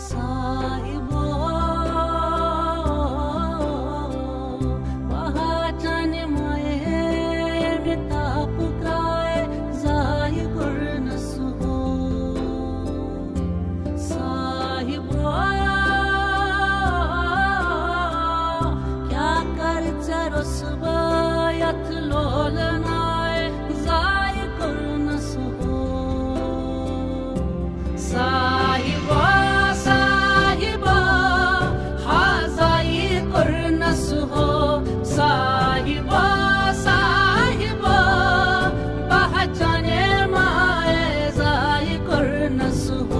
So so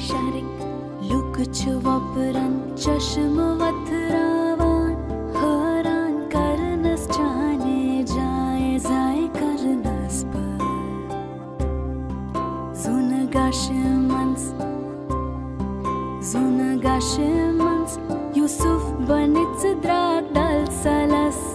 शहर look छ वपरन चश्मवतरावान हरान कर नस जाने जाए जाए करना स्प सुन गश मनस सुन गश मनस यूसुफ बने छ द्राक दाल सालास